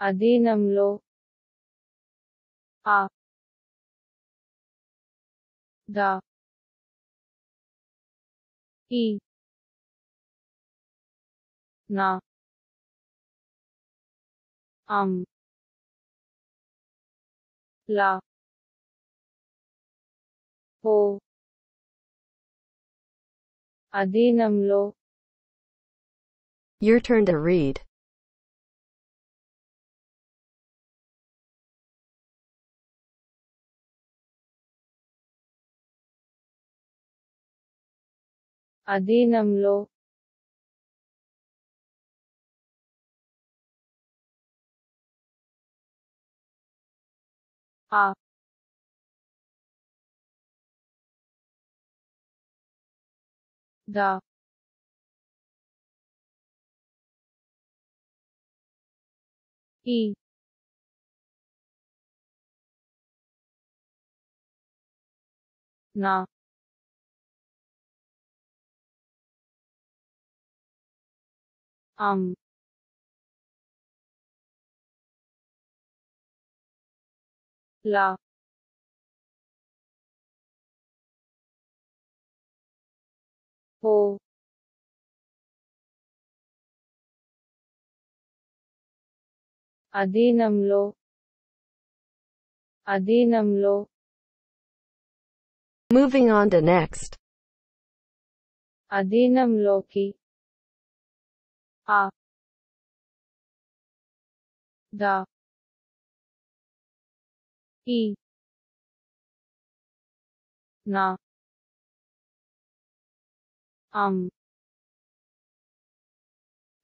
అధీనంలో ఆ ద ఈ నా అం లా ఓ అధీనంలో Your turn to read. అధీనంలో ఆ ద ఈ నా అం లా ఓ అధీనంలో అధీనంలో Moving on to next. అధీనంలోకి ఆ ద ఈ నా అం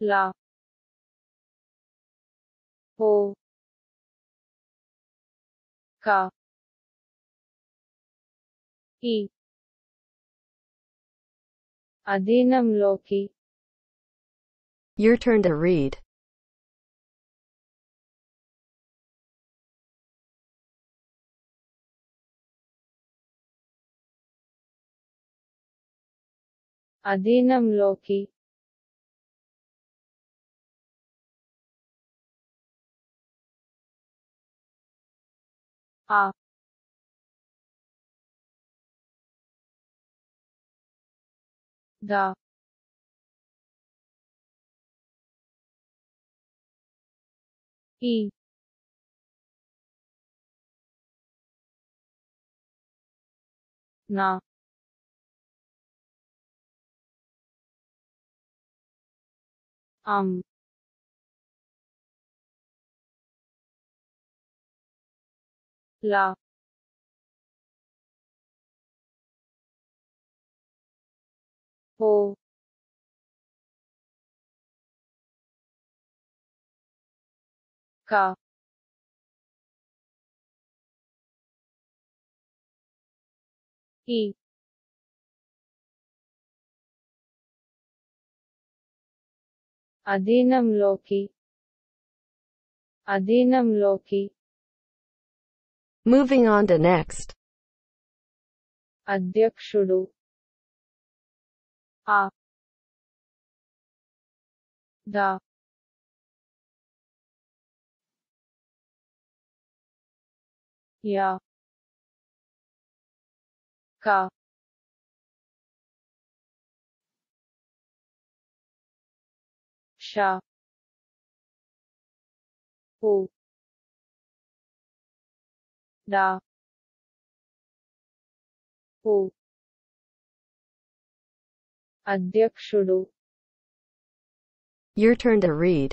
లా ఓ క ఈ అధీనంలోకి Your turn to read. అధీనంలోకి ఆ the Ừ. y ngọ ong lò క ఈ అధీనంలోకి అధీనంలోకి Moving on to next. అధ్యక్షుడు ఆ ద యా క ష ఉ డా ఉ అధ్యక్షుడు Your turn to read.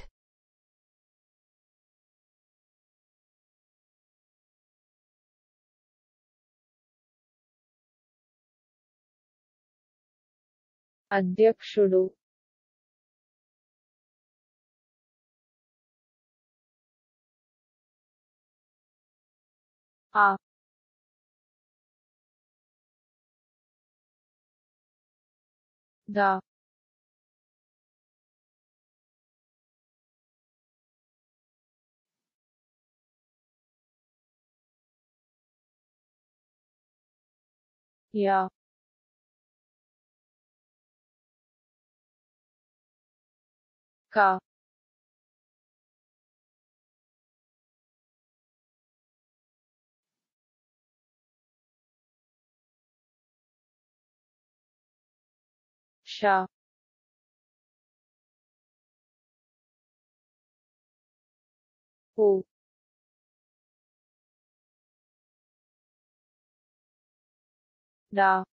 అధ్యక్షుడు ఆ the yeah Ka. Sha. Hu. Da. Nah.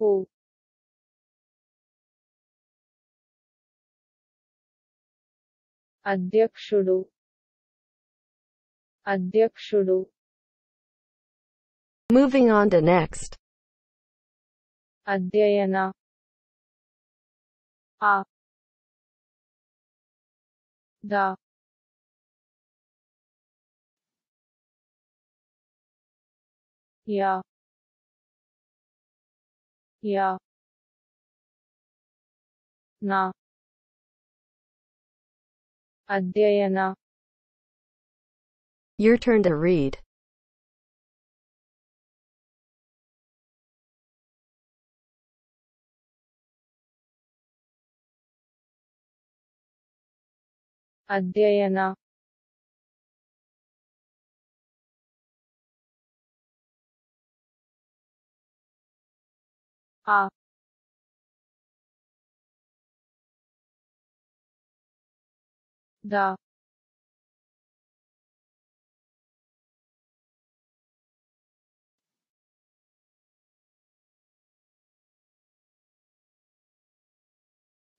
ఉ అధ్యక్షుడు అధ్యక్షుడు Moving on to next. అధ్యయన ఆ ద యా या ನ ಅಧ್ಯಯನ Your turn to read. ಅಧ್ಯಯನ आप da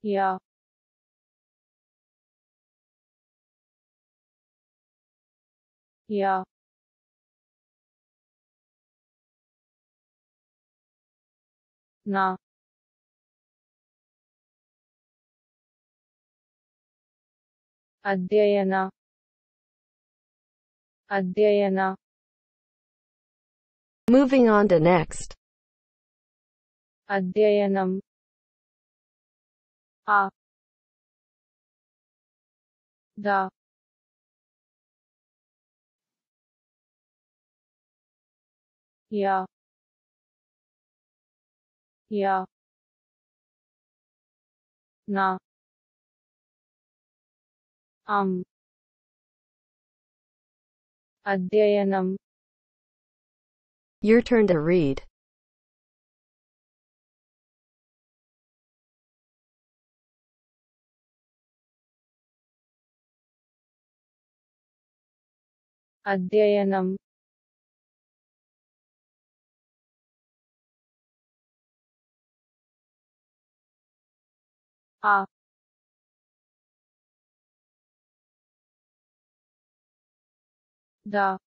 Ya. ja నా అధ్యయన అధ్యయన Moving on to next. అధ్యయనం ఆ the yeah Ya. Na. Am. Adhyayanam. Your turn to read. Adhyayanam. A. Da.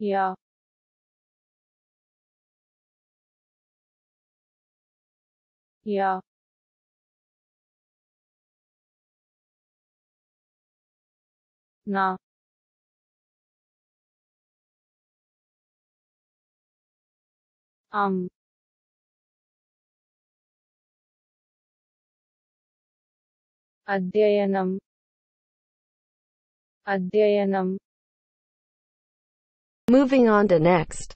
Ya Ya నా అం అధ్యయనం అధ్యయనం Moving on to next.